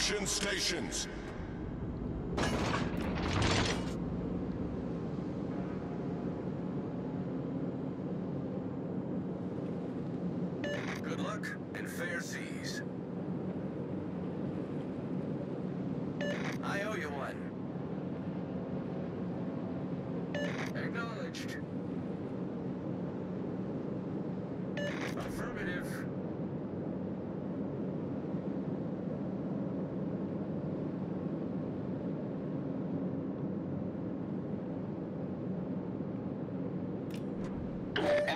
Construction stations. Good luck and fair seas. I owe you one. Acknowledged. Affirmative.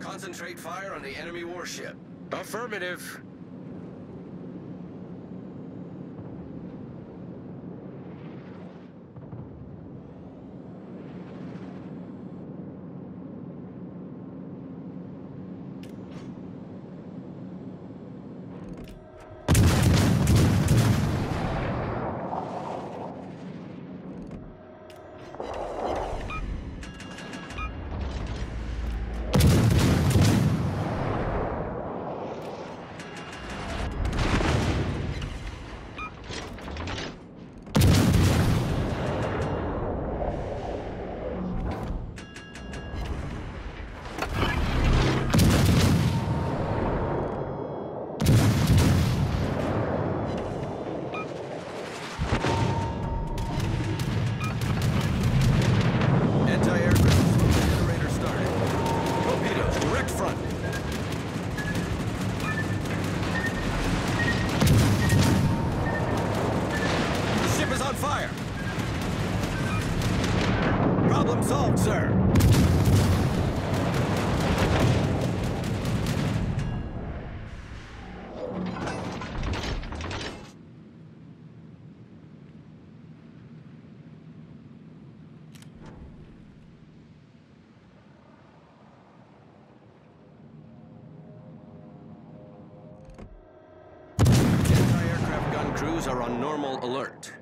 Concentrate fire on the enemy warship. Affirmative. Problem solved, sir. Crews are on normal alert.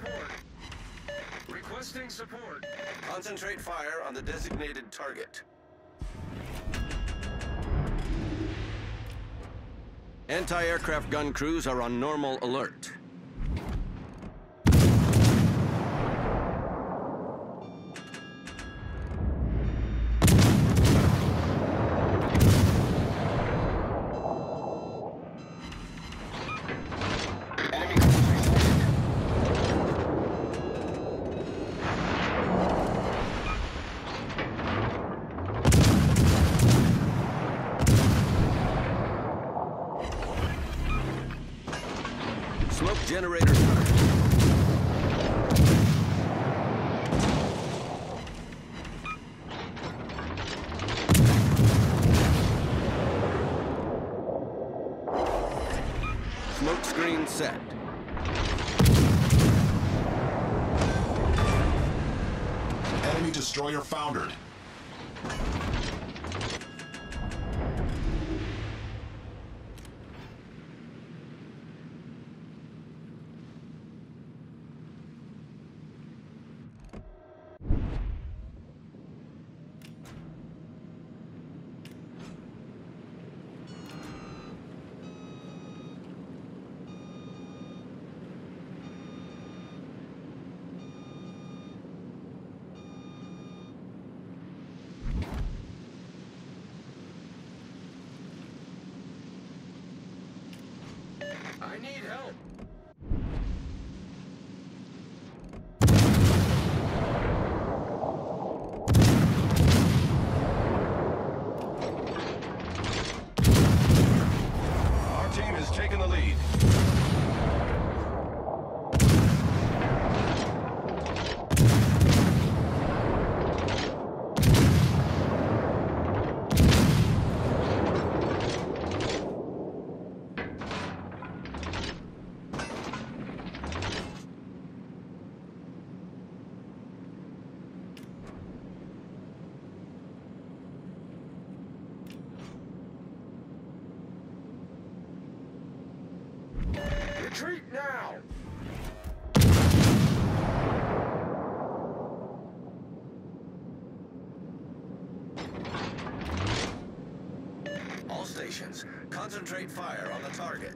support. Requesting support. Concentrate fire on the designated target. Anti-aircraft gun crews are on normal alert. Smoke generator started. Smoke screen set. Enemy destroyer foundered. I need help. Retreat now! All stations, concentrate fire on the target.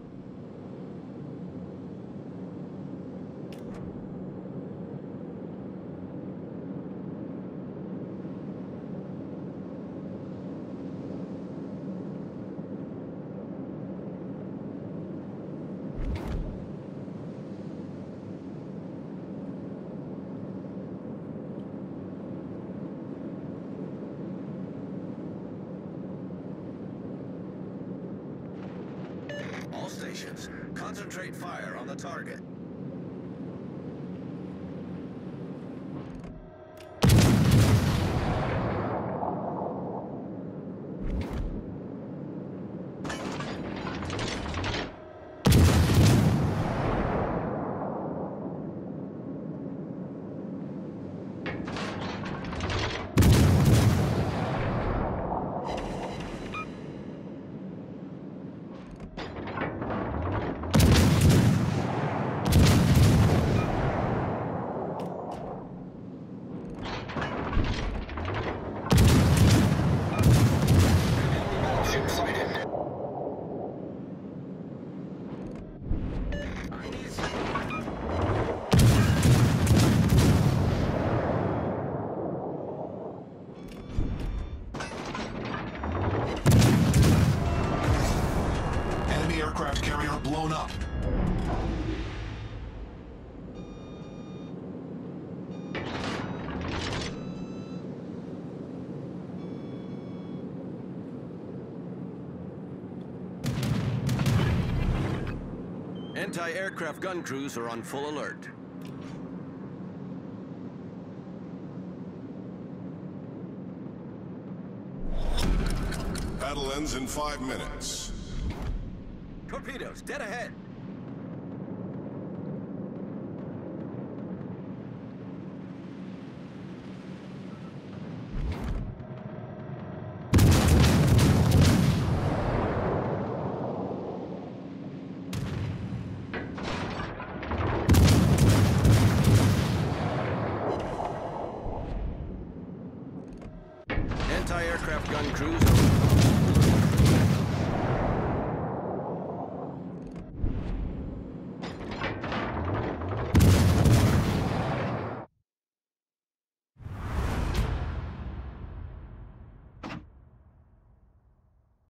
All stations, concentrate fire on the target. Anti-aircraft gun crews are on full alert. Battle ends in five minutes. Torpedoes, dead ahead. anti-aircraft gun crews.